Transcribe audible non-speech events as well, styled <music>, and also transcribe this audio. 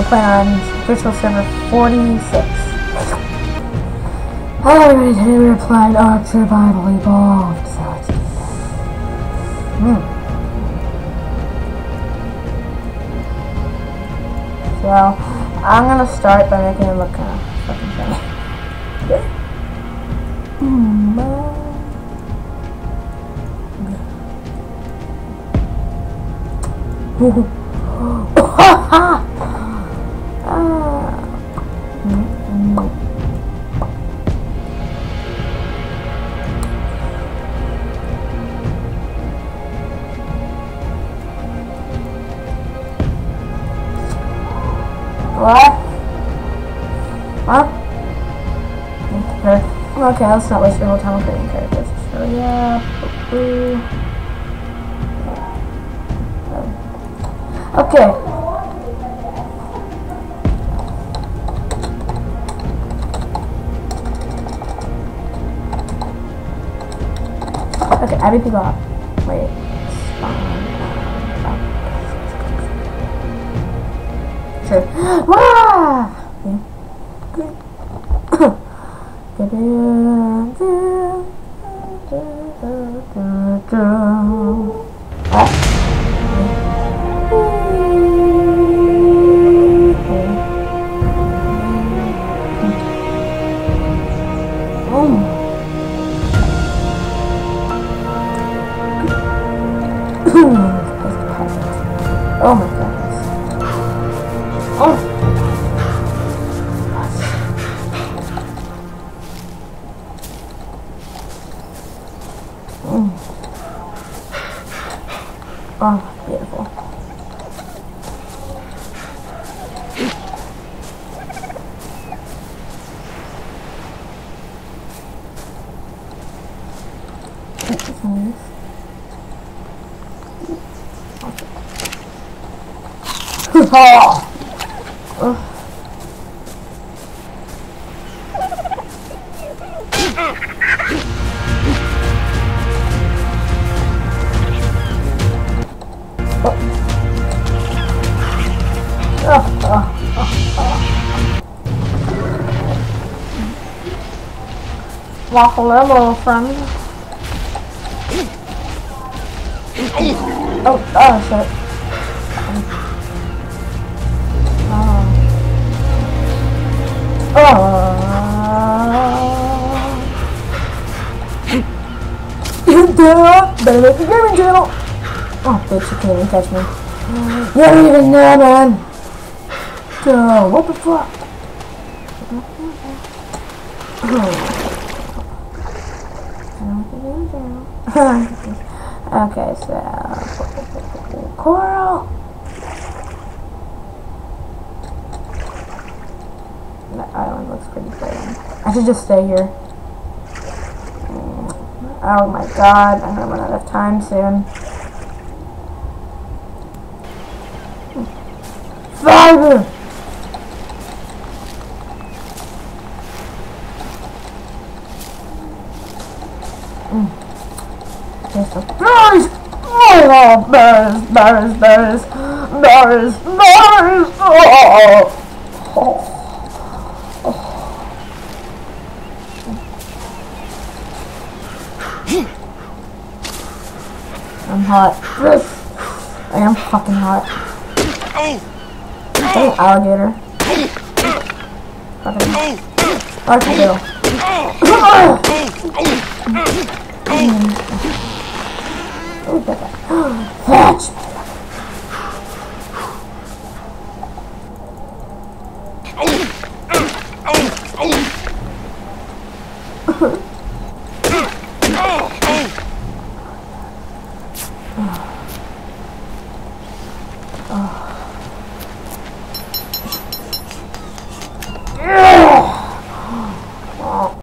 play on Virtual Server 46. Alright, today we're playing Ark Survival Evolved. So let's do this. Hmm. So, I'm gonna start by making it look kind of fucking funny. Hmm. <laughs> <laughs> <laughs> Ah. Mm, What? Huh? Okay. Okay, let's not waste your whole time creating characters. So yeah. Ooh. Okay. Okay, adding people up. Wait. Sure. Oh. Oh my goodness. Oh, beautiful. Oh. Waffle there, little friend. Oh, oh shit. Oh. Better make a gaming channel. Oh, bitch, you can't even catch me. You don't even know, man. Go. What the fuck? <laughs> okay, so coral. That island looks pretty pretty. I should just stay here. Oh my god, I'm gonna run out of time soon. Fiber! Mm. Just a bears! Oh, bears, bears, bears, bears, bears! Oh. oh. I'm hot. I am fucking hot. Hey, alligator. Fucking. Archangel. That Fetch! Oh.